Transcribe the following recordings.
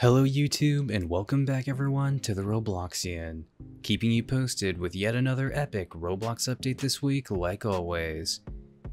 Hello YouTube and welcome back everyone to the Robloxian, keeping you posted with yet another epic Roblox update this week like always.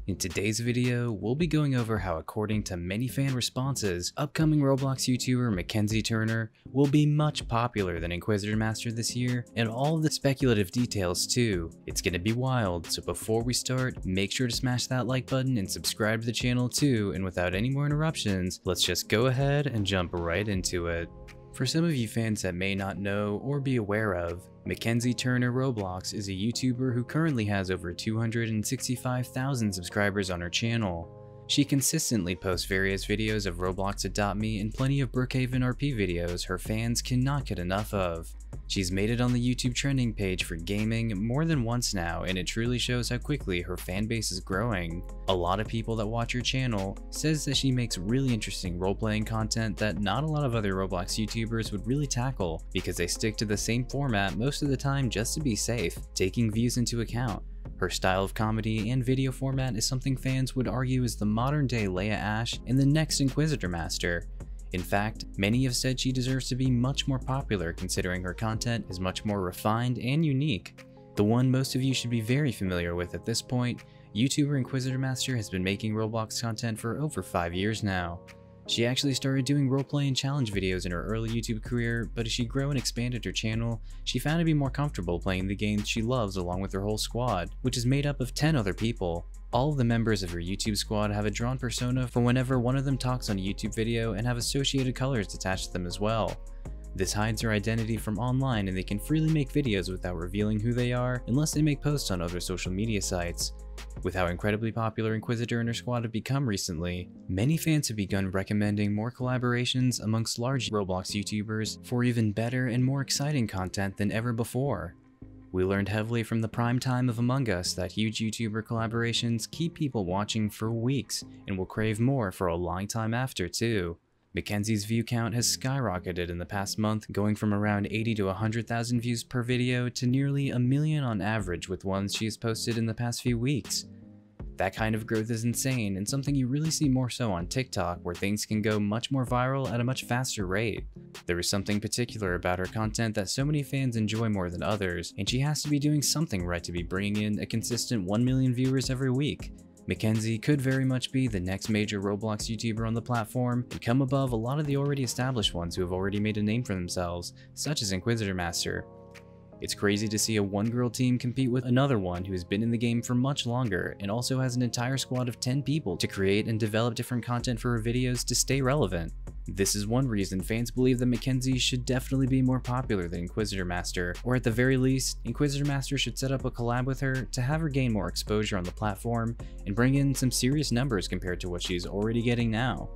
In today's video, we'll be going over how according to many fan responses, upcoming Roblox YouTuber Mackenzie Turner will be much popular than Inquisitor Master this year, and all the speculative details too. It's gonna be wild, so before we start, make sure to smash that like button and subscribe to the channel too, and without any more interruptions, let's just go ahead and jump right into it. For some of you fans that may not know or be aware of, Mackenzie Turner Roblox is a YouTuber who currently has over 265,000 subscribers on her channel. She consistently posts various videos of Roblox Adopt Me and plenty of Brookhaven RP videos her fans cannot get enough of. She's made it on the YouTube trending page for gaming more than once now and it truly shows how quickly her fan base is growing. A lot of people that watch her channel says that she makes really interesting role-playing content that not a lot of other Roblox YouTubers would really tackle because they stick to the same format most of the time just to be safe, taking views into account. Her style of comedy and video format is something fans would argue is the modern day Leah Ashe and the next Inquisitor Master. In fact, many have said she deserves to be much more popular considering her content is much more refined and unique. The one most of you should be very familiar with at this point, YouTuber Inquisitor Master has been making Roblox content for over 5 years now. She actually started doing roleplay and challenge videos in her early YouTube career, but as she grew and expanded her channel, she found it to be more comfortable playing the games she loves along with her whole squad, which is made up of 10 other people. All of the members of her YouTube squad have a drawn persona for whenever one of them talks on a YouTube video and have associated colors attached to them as well. This hides their identity from online and they can freely make videos without revealing who they are unless they make posts on other social media sites. With how incredibly popular Inquisitor and her squad have become recently, many fans have begun recommending more collaborations amongst large Roblox YouTubers for even better and more exciting content than ever before. We learned heavily from the prime time of Among Us that huge YouTuber collaborations keep people watching for weeks and will crave more for a long time after too. Mackenzie's view count has skyrocketed in the past month, going from around 80 to 100,000 views per video to nearly a million on average with ones she has posted in the past few weeks. That kind of growth is insane and something you really see more so on TikTok where things can go much more viral at a much faster rate. There is something particular about her content that so many fans enjoy more than others, and she has to be doing something right to be bringing in a consistent 1 million viewers every week. Mackenzie could very much be the next major Roblox YouTuber on the platform and come above a lot of the already established ones who have already made a name for themselves, such as Inquisitor Master. It's crazy to see a one-girl team compete with another one who has been in the game for much longer and also has an entire squad of 10 people to create and develop different content for her videos to stay relevant. This is one reason fans believe that Mackenzie should definitely be more popular than Inquisitor Master, or at the very least, Inquisitor Master should set up a collab with her to have her gain more exposure on the platform and bring in some serious numbers compared to what she's already getting now.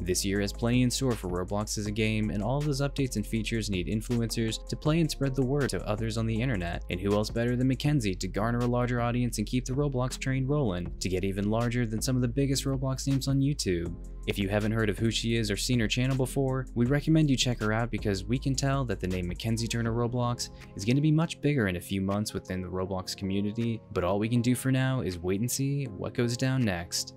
This year has plenty in store for Roblox as a game, and all of those updates and features need influencers to play and spread the word to others on the internet. And who else better than Mackenzie to garner a larger audience and keep the Roblox train rolling, to get even larger than some of the biggest Roblox names on YouTube. If you haven't heard of who she is or seen her channel before, we recommend you check her out because we can tell that the name Mackenzie Turner Roblox is going to be much bigger in a few months within the Roblox community, but all we can do for now is wait and see what goes down next.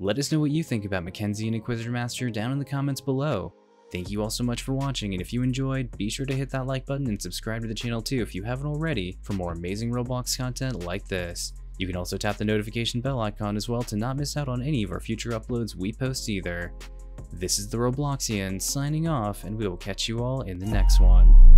Let us know what you think about Mackenzie and Inquisitor Master down in the comments below. Thank you all so much for watching, and if you enjoyed, be sure to hit that like button and subscribe to the channel too if you haven't already for more amazing Roblox content like this. You can also tap the notification bell icon as well to not miss out on any of our future uploads we post either. This is the Robloxian signing off, and we will catch you all in the next one.